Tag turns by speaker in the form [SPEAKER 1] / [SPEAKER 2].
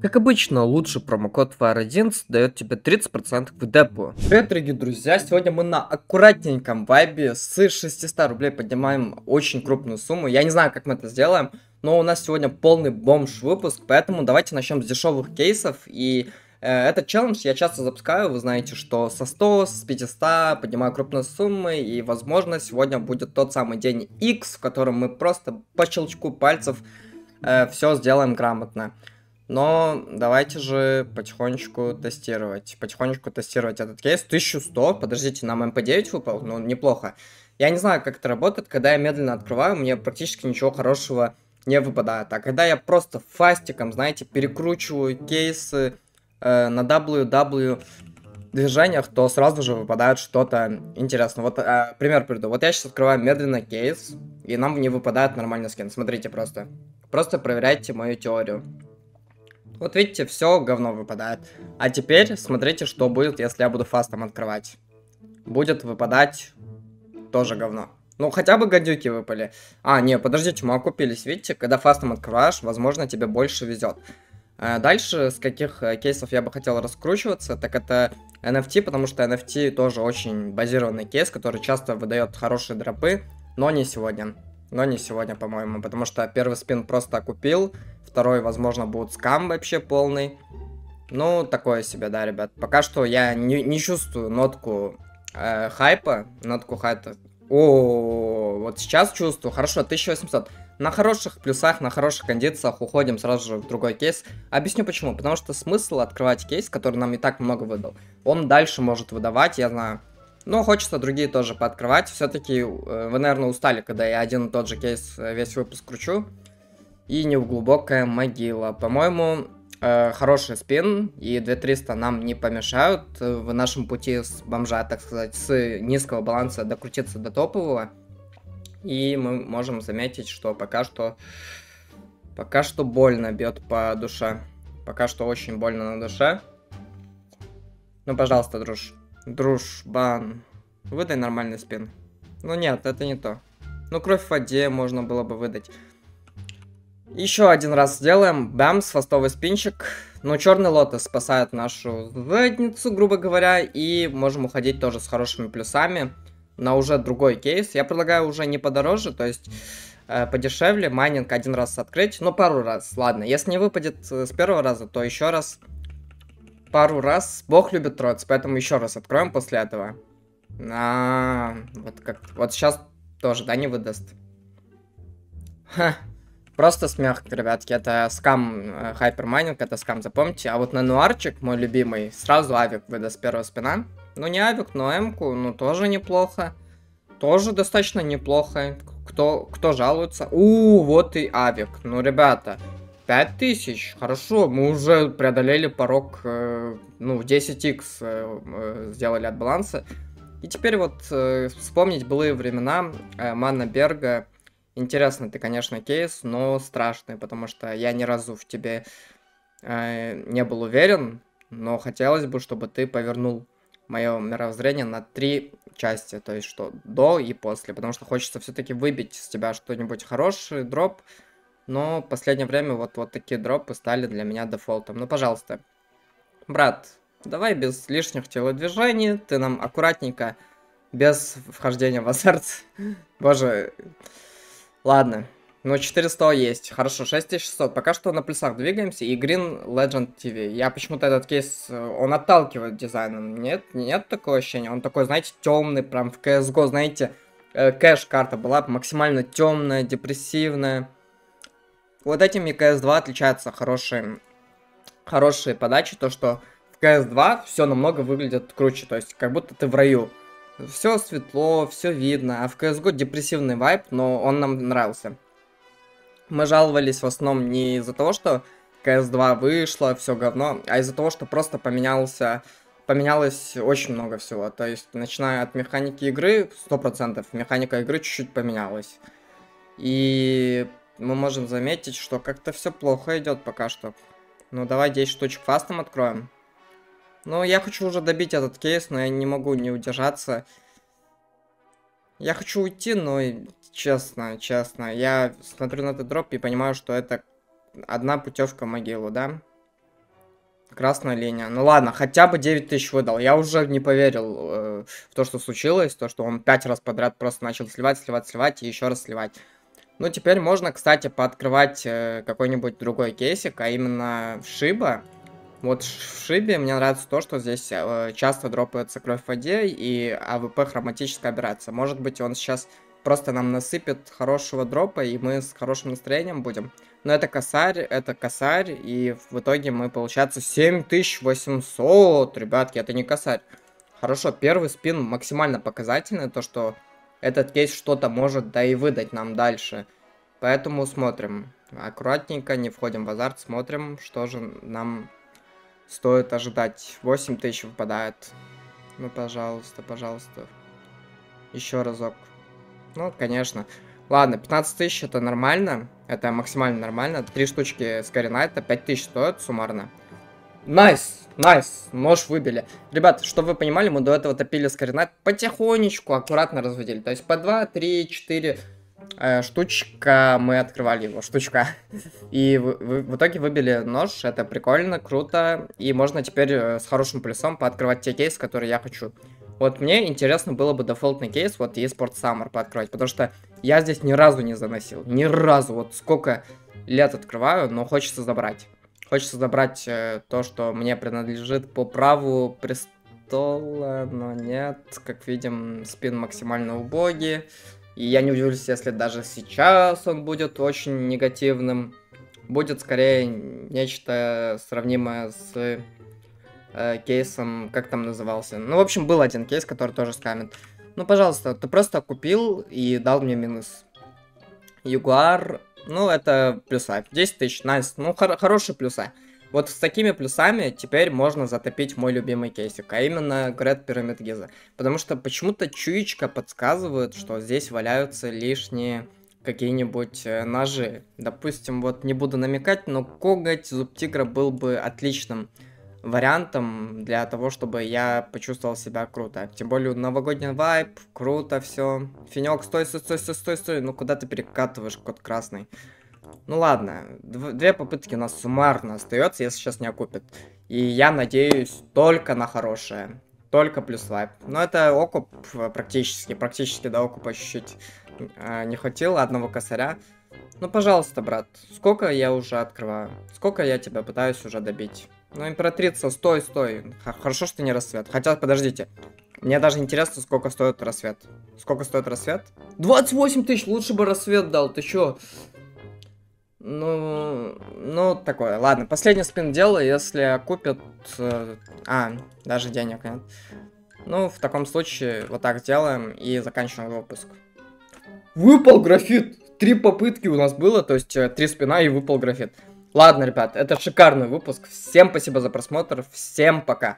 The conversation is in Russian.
[SPEAKER 1] Как обычно, лучший промокод FIRE11 дает тебе 30% в депу. Привет, дорогие друзья! Сегодня мы на аккуратненьком вайбе с 600 рублей поднимаем очень крупную сумму. Я не знаю, как мы это сделаем, но у нас сегодня полный бомж выпуск, поэтому давайте начнем с дешевых кейсов. И э, этот челлендж я часто запускаю, вы знаете, что со 100, с 500 поднимаю крупные суммы, и возможно сегодня будет тот самый день X, в котором мы просто по щелчку пальцев э, все сделаем грамотно. Но давайте же потихонечку тестировать. Потихонечку тестировать этот кейс. 1100, подождите, нам MP9 выпал, ну неплохо. Я не знаю, как это работает, когда я медленно открываю, мне практически ничего хорошего не выпадает. А когда я просто фастиком, знаете, перекручиваю кейсы э, на WW движениях, то сразу же выпадает что-то интересное. Вот э, пример приду. Вот я сейчас открываю медленно кейс, и нам не выпадает нормальный скин. Смотрите просто. Просто проверяйте мою теорию. Вот видите, все говно выпадает. А теперь смотрите, что будет, если я буду фастом открывать. Будет выпадать тоже говно. Ну, хотя бы гадюки выпали. А, не, подождите, мы окупились. Видите, когда фастом открываешь, возможно, тебе больше везет. А дальше, с каких э, кейсов я бы хотел раскручиваться, так это NFT, потому что NFT тоже очень базированный кейс, который часто выдает хорошие дропы, но не сегодня. Но не сегодня, по-моему, потому что первый спин просто окупил, Второй, возможно, будет скам вообще полный. Ну, такое себе, да, ребят. Пока что я не, не чувствую нотку э, хайпа. Нотку хайпа. О, вот сейчас чувствую. Хорошо, 1800. На хороших плюсах, на хороших кондициях уходим сразу же в другой кейс. Объясню почему. Потому что смысл открывать кейс, который нам и так много выдал, он дальше может выдавать, я знаю. Но хочется другие тоже пооткрывать. Все-таки э, вы, наверное, устали, когда я один и тот же кейс э, весь выпуск кручу и не в глубокая могила. По-моему, хороший спин и 2300 нам не помешают в нашем пути с бомжа, так сказать, с низкого баланса докрутиться до топового. И мы можем заметить, что пока что пока что больно бьет по душе. Пока что очень больно на душе. Ну, пожалуйста, друж. Дружбан. Выдай нормальный спин. Ну нет, это не то. Ну, кровь в воде можно было бы выдать. Еще один раз сделаем. Бамс, фастовый спинчик. Ну, черный лотос спасает нашу задницу, грубо говоря. И можем уходить тоже с хорошими плюсами на уже другой кейс. Я предлагаю уже не подороже, то есть э, подешевле. Майнинг один раз открыть. Ну, пару раз, ладно. Если не выпадет э, с первого раза, то еще раз. Пару раз. Бог любит троицу, поэтому еще раз откроем после этого. А, вот как вот сейчас тоже, да, не выдаст. Ха, Просто смех, ребятки, это скам хайпермайнинг, это скам, запомните. А вот на нуарчик, мой любимый, сразу авик выдаст первого спина. Ну не авик, но эмку, ну тоже неплохо. Тоже достаточно неплохо. Кто, кто жалуется? У, вот и авик. Ну, ребята, 5000, хорошо, мы уже преодолели порог, э, ну, в 10x э, э, сделали от баланса. И теперь вот э, вспомнить былые времена э, Манна Берга, Интересный ты, конечно, кейс, но страшный, потому что я ни разу в тебе э, не был уверен, но хотелось бы, чтобы ты повернул мое мировоззрение на три части, то есть что до и после, потому что хочется все-таки выбить с тебя что-нибудь хороший дроп, но в последнее время вот, вот такие дропы стали для меня дефолтом. Ну, пожалуйста, брат, давай без лишних телодвижений, ты нам аккуратненько, без вхождения в азарт. Боже, Ладно. Ну, 400 есть. Хорошо, 6600. Пока что на плюсах двигаемся. И Green Legend TV. Я почему-то этот кейс, э, он отталкивает дизайном. Нет, нет такого ощущения. Он такой, знаете, темный, прям в CSGO, знаете, э, кэш-карта была максимально темная, депрессивная. Вот этим и CS2 отличаются хорошие, хорошие подачи. То, что в CS2 все намного выглядит круче. То есть, как будто ты в раю. Все светло, все видно, а в CSGO депрессивный вайп, но он нам нравился. Мы жаловались в основном не из-за того, что CS2 вышло, все говно, а из-за того, что просто поменялся, поменялось очень много всего. То есть, начиная от механики игры, 100%, механика игры чуть-чуть поменялась. И мы можем заметить, что как-то все плохо идет пока что. Ну, давай 10 штучек фастом откроем. Ну, я хочу уже добить этот кейс, но я не могу не удержаться. Я хочу уйти, но честно, честно, я смотрю на этот дроп и понимаю, что это одна путевка в могилу, да? Красная линия. Ну ладно, хотя бы 9 тысяч выдал. Я уже не поверил э, в то, что случилось, то, что он 5 раз подряд просто начал сливать, сливать, сливать и еще раз сливать. Ну, теперь можно, кстати, пооткрывать э, какой-нибудь другой кейсик, а именно Шиба. Вот в Шибе мне нравится то, что здесь э, часто дропается кровь в воде и AWP хроматическая аберрация. Может быть, он сейчас просто нам насыпет хорошего дропа, и мы с хорошим настроением будем. Но это косарь, это косарь, и в итоге мы, получается, 7800, ребятки, это не косарь. Хорошо, первый спин максимально показательный, то, что этот кейс что-то может, да и выдать нам дальше. Поэтому смотрим. Аккуратненько, не входим в азарт, смотрим, что же нам стоит ожидать. 8000 выпадает. Ну, пожалуйста, пожалуйста. Еще разок. Ну, конечно. Ладно, 15 тысяч это нормально. Это максимально нормально. Три штучки с Каринайта, 5 тысяч стоят суммарно. Nice, nice, нож выбили. Ребят, чтобы вы понимали, мы до этого топили с Каринайт потихонечку, аккуратно разводили. То есть по 2, 3, 4 э, штучка мы открывали его, штучка. И в, в, в итоге выбили нож, это прикольно, круто. И можно теперь э, с хорошим плюсом пооткрывать те кейсы, которые я хочу. Вот мне интересно было бы дефолтный кейс, вот eSport Summer пооткрывать, потому что я здесь ни разу не заносил, ни разу, вот сколько лет открываю, но хочется забрать. Хочется забрать э, то, что мне принадлежит по праву престола, но нет, как видим, спин максимально убогий. И я не удивлюсь, если даже сейчас он будет очень негативным. Будет скорее нечто сравнимое с э, кейсом, как там назывался. Ну, в общем, был один кейс, который тоже скамит. Ну, пожалуйста, ты просто купил и дал мне минус. Ягуар, ну, это плюса. 10 тысяч, найс. Ну, хор хорошие плюса. Вот с такими плюсами теперь можно затопить мой любимый кейсик, а именно Грет Пирамид Гиза. Потому что почему-то чуечка подсказывает, что здесь валяются лишние какие-нибудь э, ножи. Допустим, вот не буду намекать, но коготь зуб тигра был бы отличным вариантом для того, чтобы я почувствовал себя круто. Тем более новогодний вайп, круто все. Финек, стой, стой, стой, стой, стой. Ну куда ты перекатываешь, код красный? Ну ладно, две попытки у нас суммарно остается, если сейчас не окупит. И я надеюсь только на хорошее. Только плюс вайп. Но это окуп э, практически, практически до окупа чуть-чуть э, не хватило одного косаря. Ну, пожалуйста, брат, сколько я уже открываю? Сколько я тебя пытаюсь уже добить? Ну, императрица, стой, стой. Хорошо, что не рассвет. Хотя, подождите. Мне даже интересно, сколько стоит рассвет. Сколько стоит рассвет? 28 тысяч, лучше бы рассвет дал, ты чё? Ну, ну, такое. Ладно, последний спин делаю, если купят... Э, а, даже денег нет. Ну, в таком случае вот так сделаем и заканчиваем выпуск. Выпал графит! Три попытки у нас было, то есть э, три спина и выпал графит. Ладно, ребят, это шикарный выпуск. Всем спасибо за просмотр. Всем пока.